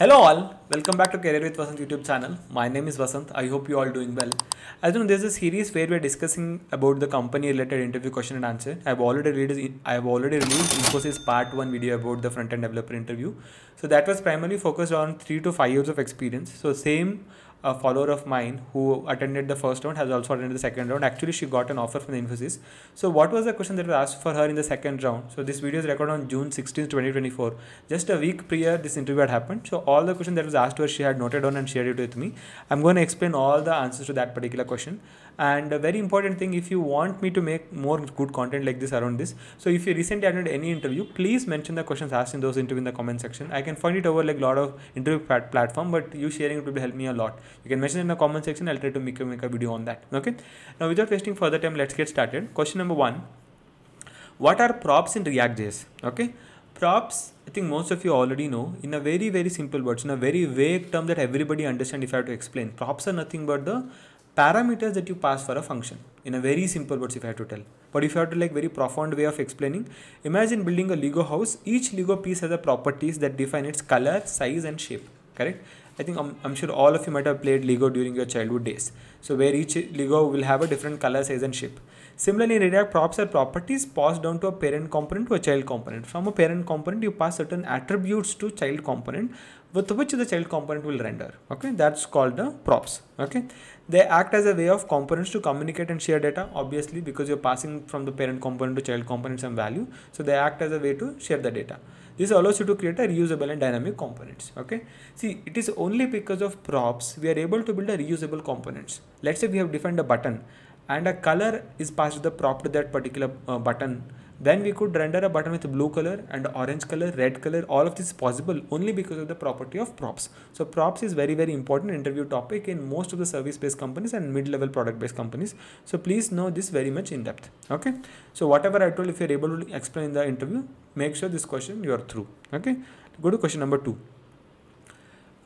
Hello all, welcome back to Career with Vasanth YouTube channel. My name is Vasanth. I hope you all doing well. As you know, there's a series where we're discussing about the company related interview question and answer. I've already released I have already released Infosys part one video about the front end developer interview. So that was primarily focused on three to five years of experience. So same a follower of mine who attended the first round has also attended the second round. Actually, she got an offer from the Infosys. So, what was the question that was asked for her in the second round? So, this video is recorded on June 16, 2024. Just a week prior, this interview had happened. So, all the questions that was asked to her, she had noted on and shared it with me. I'm going to explain all the answers to that particular question and a very important thing if you want me to make more good content like this around this so if you recently attended any interview please mention the questions asked in those interview in the comment section. I can find it over like a lot of interview plat- platform but you sharing it will help me a lot. You can mention in the comment section i'll try to make a, make a video on that okay? Now without wasting further time let's get started. Question number one. What are props in react.js okay? Props i think most of you already know in a very very simple words in a very vague term that everybody understand if i have to explain. Props are nothing but the parameters that you pass for a function in a very simple words if I have to tell. But if you have to like very profound way of explaining, imagine building a Lego house. Each Lego piece has a properties that define its color, size and shape. Correct? I think I'm, I'm sure all of you might have played Lego during your childhood days. So where each Lego will have a different color, size and shape. Similarly, in React, props are properties passed down to a parent component to a child component. From a parent component, you pass certain attributes to child component with which the child component will render. Okay, that's called the props. Okay, they act as a way of components to communicate and share data, obviously, because you're passing from the parent component to child component some value. So they act as a way to share the data. This allows you to create a reusable and dynamic components. Okay. See, it is only because of props we are able to build a reusable components. Let's say we have defined a button and a color is passed to the prop to that particular uh, button. Then we could render a button with blue color and orange color red color. All of this is possible only because of the property of props. So props is very very important interview topic in most of the service based companies and mid level product based companies. So please know this very much in depth. Okay? So whatever i told if you're able to explain in the interview make sure this question you are through. Okay? Go to question number two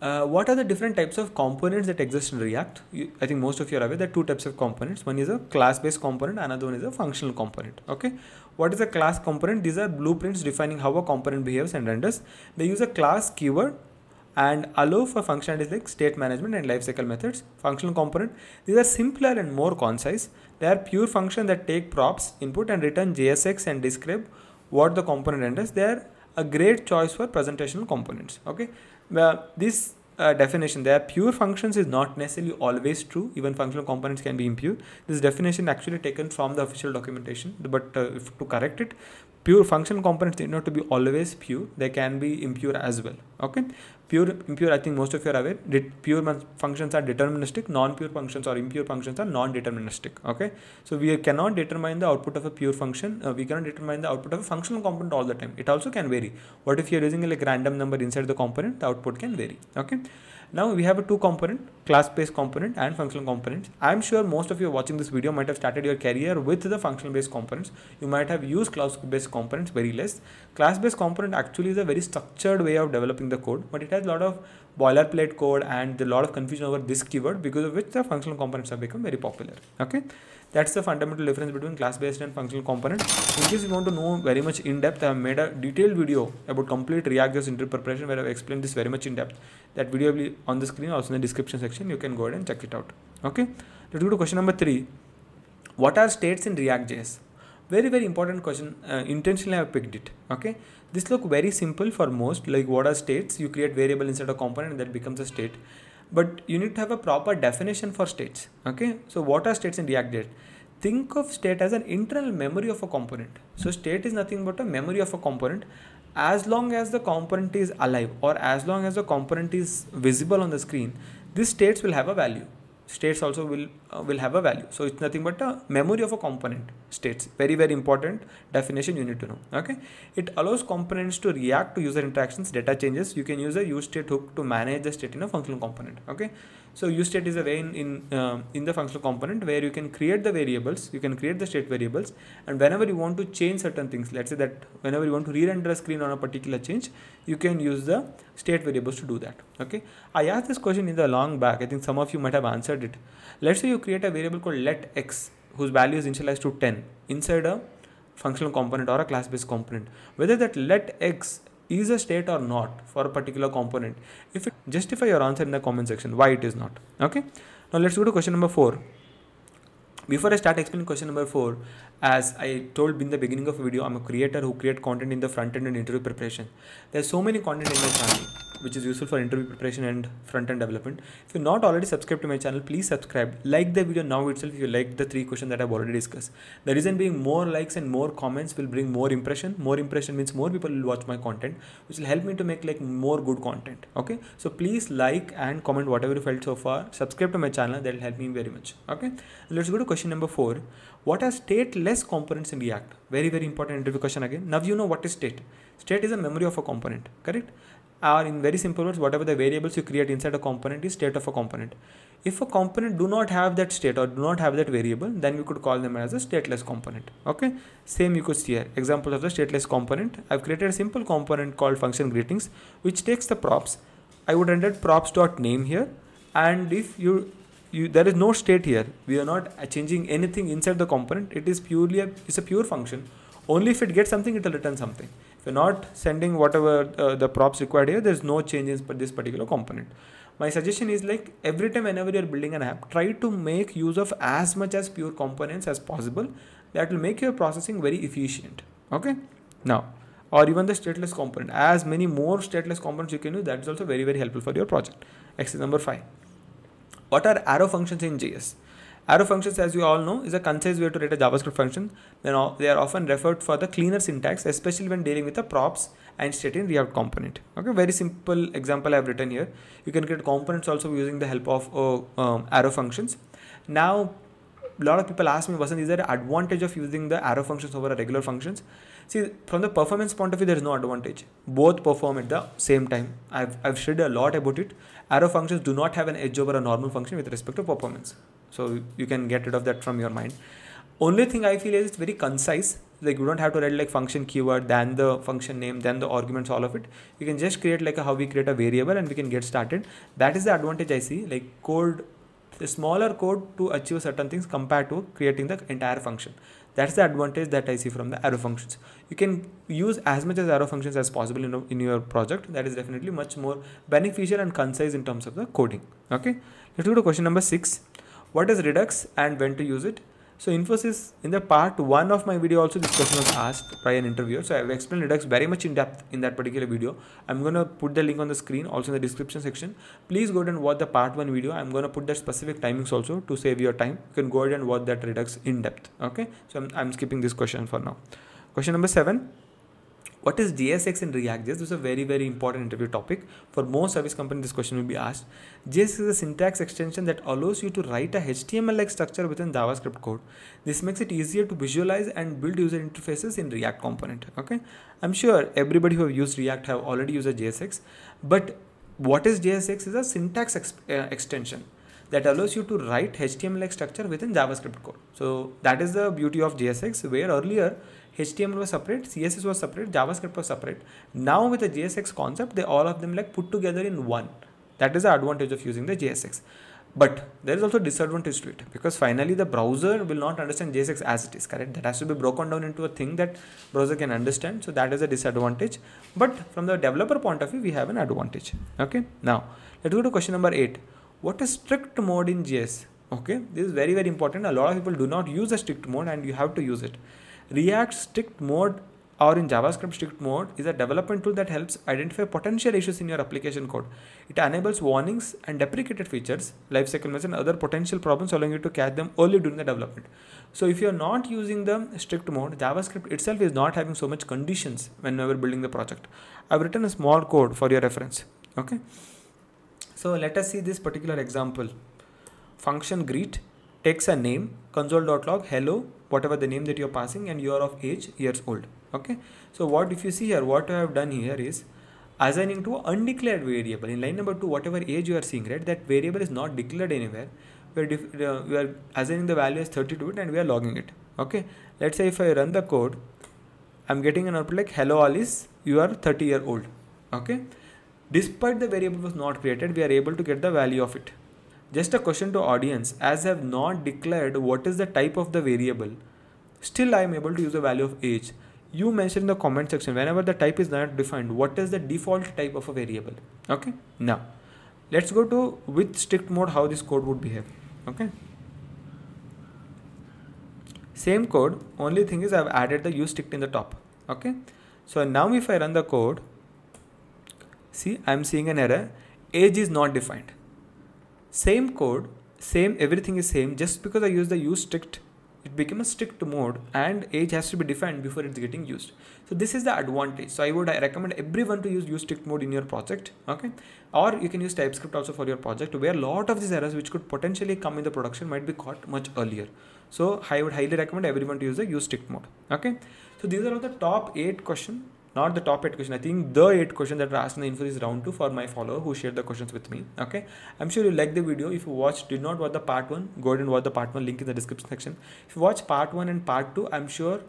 uh, what are the different types of components that exist in React? You, I think most of you are aware there are two types of components. One is a class-based component, another one is a functional component. Okay. What is a class component? These are blueprints defining how a component behaves and renders. They use a class keyword and allow for functionalities like state management and lifecycle methods. Functional component. These are simpler and more concise. They are pure functions that take props input and return JSX and describe what the component renders. They are a great choice for presentational components. Okay well, this uh, definition there pure functions is not necessarily always true. Even functional components can be impure. This definition actually taken from the official documentation but uh, to correct it pure function components need not to be always pure. They can be impure as well. Okay? Pure impure i think most of you are aware. Pure functions are deterministic. Non-pure functions or impure functions are non-deterministic. Okay? So we cannot determine the output of a pure function. Uh, we cannot determine the output of a functional component all the time. It also can vary. What if you're using like random number inside the component? The output can vary. Okay now we have a two component, class-based component and functional components. I'm sure most of you watching this video might have started your career with the functional-based components. You might have used class-based components very less. Class-based component actually is a very structured way of developing the code, but it has a lot of boilerplate code and a lot of confusion over this keyword because of which the functional components have become very popular. Okay. That's the fundamental difference between class-based and functional component. In case you want to know very much in depth, I have made a detailed video about complete React.js preparation where I have explained this very much in depth. That video will be on the screen, also in the description section. You can go ahead and check it out. Okay. Let's go to question number three. What are states in React.js? Very very important question. Uh, intentionally I have picked it. Okay. This look very simple for most. Like what are states? You create variable inside a component that becomes a state but you need to have a proper definition for states okay? So what are states in react think of state as an internal memory of a component. So state is nothing but a memory of a component. As long as the component is alive or as long as the component is visible on the screen these states will have a value states also will uh, will have a value. So it's nothing but a memory of a component states. Very very important definition you need to know okay? It allows components to react to user interactions data changes. You can use a use state hook to manage the state in a functional component okay so use state is a way in in, uh, in the functional component where you can create the variables you can create the state variables and whenever you want to change certain things let's say that whenever you want to re-render a screen on a particular change you can use the state variables to do that okay? I asked this question in the long back i think some of you might have answered it. Let's say you create a variable called let x whose value is initialized to 10 inside a functional component or a class based component. Whether that let x is a state or not for a particular component. If it justify your answer in the comment section why it is not okay? Now let's go to question number four. Before i start explaining question number four as i told in the beginning of the video i'm a creator who create content in the front end and interview preparation there's so many content in my channel which is useful for interview preparation and front-end development. If you're not already subscribed to my channel, please subscribe. Like the video now itself if you like the three questions that I've already discussed. The reason being more likes and more comments will bring more impression. More impression means more people will watch my content, which will help me to make like more good content. Okay. So please like and comment whatever you felt so far. Subscribe to my channel. That will help me very much. Okay. Let's go to question number four. What are stateless components in React? Very, very important interview question again. Now you know what is state. State is a memory of a component, correct? or in very simple words whatever the variables you create inside a component is state of a component if a component do not have that state or do not have that variable then we could call them as a stateless component okay same you could see here example of the stateless component i've created a simple component called function greetings which takes the props i would render props dot name here and if you you there is no state here. We are not changing anything inside the component. It is purely a, it's a pure function. Only if it gets something it will return something. If you're not sending whatever uh, the props required here there's no changes for this particular component. My suggestion is like every time whenever you're building an app try to make use of as much as pure components as possible. That will make your processing very efficient. Okay? Now or even the stateless component. As many more stateless components you can use that is also very very helpful for your project. Exercise number five what are arrow functions in js Arrow functions, as you all know, is a concise way to write a JavaScript function. They are often referred for the cleaner syntax, especially when dealing with the props and state in React component. Okay, very simple example I've written here. You can create components also using the help of uh, um, arrow functions. Now, a lot of people ask me, Vasanth, is there an advantage of using the arrow functions over regular functions? See, from the performance point of view, there is no advantage. Both perform at the same time. I've, I've shared a lot about it. Arrow functions do not have an edge over a normal function with respect to performance. So you can get rid of that from your mind. Only thing i feel is it's very concise. Like you don't have to write like function keyword then the function name then the arguments all of it. You can just create like a, how we create a variable and we can get started. That is the advantage i see. Like code the smaller code to achieve certain things compared to creating the entire function that's the advantage that i see from the arrow functions. You can use as much as arrow functions as possible in, in your project. That is definitely much more beneficial and concise in terms of the coding. Okay? Let's go to question number six. What is Redux and when to use it? So Infosys, in the part one of my video also this question was asked by an interviewer. So I've explained Redux very much in depth in that particular video. I'm going to put the link on the screen also in the description section. Please go ahead and watch the part one video. I'm going to put the specific timings also to save your time. You can go ahead and watch that Redux in depth. Okay. So I'm, I'm skipping this question for now. Question number seven. What is JSX in React.js? This is a very, very important interview topic. For most service companies, this question will be asked. JSX is a syntax extension that allows you to write a HTML-like structure within JavaScript code. This makes it easier to visualize and build user interfaces in React component. Okay, I'm sure everybody who have used React have already used a JSX, but what is JSX is a syntax ex uh, extension that allows you to write HTML-like structure within JavaScript code. So that is the beauty of JSX where earlier HTML was separate, CSS was separate, JavaScript was separate. Now with the JSX concept, they all of them like put together in one. That is the advantage of using the JSX. But there is also disadvantage to it because finally the browser will not understand JSX as it is, correct? That has to be broken down into a thing that browser can understand. So that is a disadvantage. But from the developer point of view, we have an advantage. Okay. Now let's go to question number eight. What is strict mode in JS? Okay. This is very, very important. A lot of people do not use a strict mode and you have to use it. React strict mode or in JavaScript strict mode is a development tool that helps identify potential issues in your application code. It enables warnings and deprecated features, lifecycle measures and other potential problems allowing you to catch them early during the development. So if you're not using the strict mode, JavaScript itself is not having so much conditions whenever building the project. I've written a small code for your reference. Okay. So let us see this particular example. Function greet takes a name console.log hello whatever the name that you're passing and you are of age years old. Okay? So what if you see here what I have done here is assigning to undeclared variable. In line number two whatever age you are seeing right that variable is not declared anywhere. We're uh, we are assigning the value as 30 to it and we are logging it. Okay? Let's say if I run the code I'm getting an output like hello Alice you are 30 year old. Okay? Despite the variable was not created we are able to get the value of it just a question to audience, as I have not declared what is the type of the variable, still I am able to use the value of age. you mention in the comment section. Whenever the type is not defined what is the default type of a variable? Okay? Now let's go to with strict mode how this code would behave. Okay? Same code. Only thing is I've added the use strict in the top. Okay? So now if I run the code see I'm seeing an error. Age is not defined same code same everything is same. Just because I use the use strict it became a strict mode and age has to be defined before it's getting used. So this is the advantage. So i would recommend everyone to use use strict mode in your project okay? Or you can use typescript also for your project where a lot of these errors which could potentially come in the production might be caught much earlier. So i would highly recommend everyone to use the use strict mode okay? So these are all the top eight questions not the top eight question. I think the eight questions that were asked in the Infosys round two for my follower who shared the questions with me. Okay. I'm sure you like the video. If you watched, did not watch the part one, go ahead and watch the part one link in the description section. If you watch part one and part two, I'm sure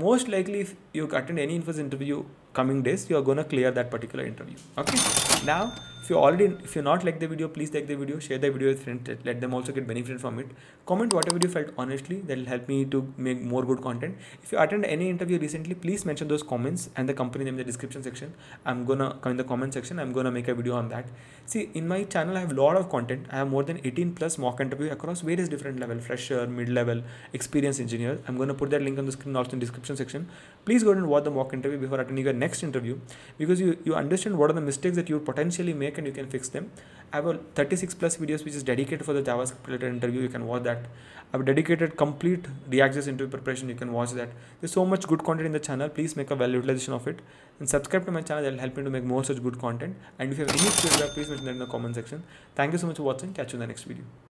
most likely if you attend any info interview coming days, you are gonna clear that particular interview. Okay. Now if you already if you're not like the video please like the video share the video with friends let them also get benefit from it. Comment whatever you felt honestly that will help me to make more good content. If you attend any interview recently please mention those comments and the company name in the description section. I'm gonna come in the comment section i'm gonna make a video on that. See in my channel i have a lot of content. I have more than 18 plus mock interview across various different level fresher mid-level experienced engineer. I'm gonna put that link on the screen also in description section. Please go ahead and watch the mock interview before attending your next interview because you you understand what are the mistakes that you potentially make and you can fix them. I have a 36 plus videos which is dedicated for the javascript related interview. You can watch that. I've dedicated complete react.js interview preparation. You can watch that. There's so much good content in the channel. Please make a well utilization of it. And subscribe to my channel. That will help me to make more such good content. And if you have any feedback please mention that in the comment section. Thank you so much for watching. Catch you in the next video